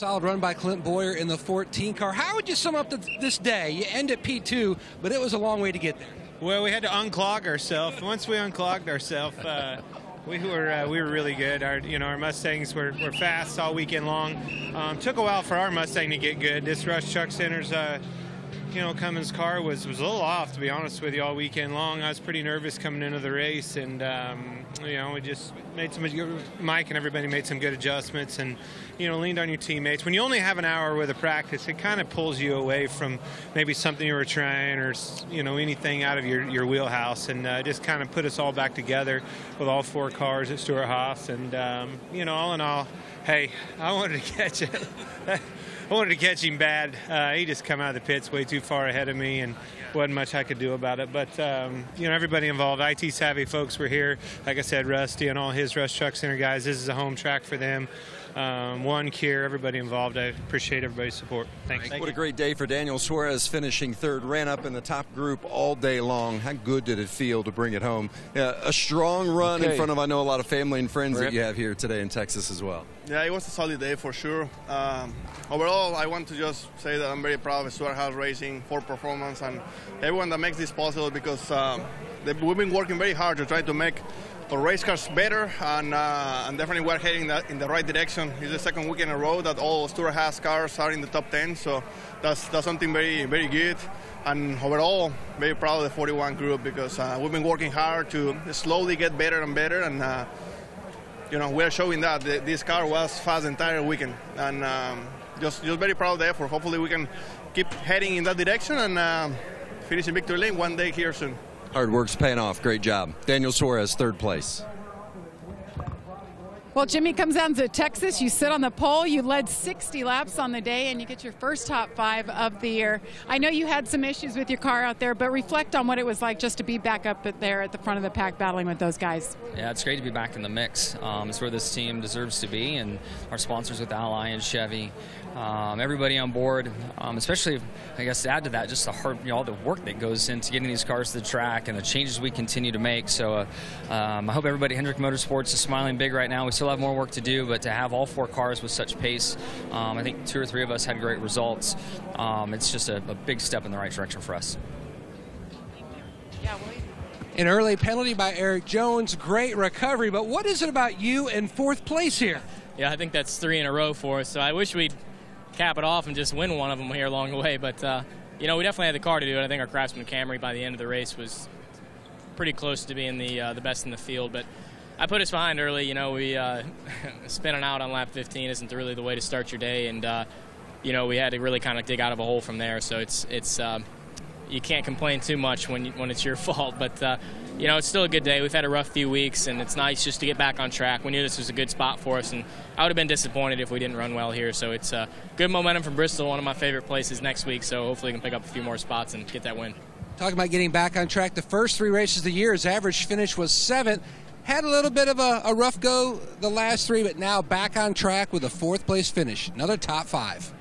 Solid run by Clint Bowyer in the 14 car. How would you sum up the, this day? You end at P2, but it was a long way to get there. Well, we had to unclog ourselves. Once we unclogged ourselves, uh, we were uh, we were really good. Our you know our Mustangs were, were fast all weekend long. Um, took a while for our Mustang to get good. This Rush Truck Center's uh, you know Cummins car was was a little off to be honest with you all weekend long. I was pretty nervous coming into the race, and um, you know we just made some Mike and everybody made some good adjustments, and you know leaned on your teammates. When you only have an hour with a practice, it kind of pulls you away from maybe something you were trying or you know anything out of your your wheelhouse, and uh, just kind of put us all back together with all four cars at Stewart Haas, and um, you know all in all, hey, I wanted to catch it. I wanted to catch him bad. Uh, he just come out of the pits way too far ahead of me, and wasn't much I could do about it. But um, you know, everybody involved, IT savvy folks were here. Like I said, Rusty and all his Rush Truck Center guys. This is a home track for them um, one Kier, everybody involved. I appreciate everybody's support. Thanks. Thank what a great day for Daniel Suarez finishing third. Ran up in the top group all day long. How good did it feel to bring it home? Yeah, a strong run okay. in front of, I know, a lot of family and friends Rip. that you have here today in Texas as well. Yeah, it was a solid day for sure. Um, overall, I want to just say that I'm very proud of Stewart Haas Racing for performance and everyone that makes this possible because um, we've been working very hard to try to make the race cars better, and, uh, and definitely we're heading in the right direction. It's the second week in a row that all Stewart Haas cars are in the top 10, so that's that's something very very good. And overall, very proud of the 41 group because uh, we've been working hard to slowly get better and better, and uh, you know we're showing that this car was fast entire weekend, and um, just just very proud of the effort. Hopefully, we can keep heading in that direction and uh, finish in victory lane one day here soon. Hard work's paying off. Great job. Daniel Suarez, third place. Well, Jimmie comes down to Texas. You sit on the pole. You led 60 laps on the day, and you get your first top five of the year. I know you had some issues with your car out there, but reflect on what it was like just to be back up there at the front of the pack battling with those guys. Yeah, it's great to be back in the mix. Um, it's where this team deserves to be, and our sponsors with Ally and Chevy um, everybody on board, um, especially, I guess, to add to that, just the hard, you know, all the work that goes into getting these cars to the track and the changes we continue to make. So uh, um, I hope everybody Hendrick Motorsports is smiling big right now. We still have more work to do, but to have all four cars with such pace, um, I think two or three of us had great results. Um, it's just a, a, big step in the right direction for us. An early penalty by Erik Jones, great recovery, but what is it about you in fourth place here? Yeah, I think that's three in a row for us. So I wish we'd cap it off and just win one of them here along the way. But uh, you know, we definitely had the car to do it. I think our Craftsman Camry by the end of the race was pretty close to being the uh, the best in the field. But I put us behind early. You know, we uh, spinning out on lap 15 isn't really the way to start your day, and uh, you know we had to really kind of dig out of a hole from there. So it's it's uh, you can't complain too much when you, when it's your fault. But uh, you know, it's still a good day. We've had a rough few weeks, and it's nice just to get back on track. We knew this was a good spot for us, and I would have been disappointed if we didn't run well here. So it's uh, good momentum from Bristol, one of my favorite places next week. So hopefully we can pick up a few more spots and get that win. Talking about getting back on track, the first three races of the year, his average finish was seventh. Had a little bit of a, a rough go the last three, but now back on track with a fourth place finish. Another top five.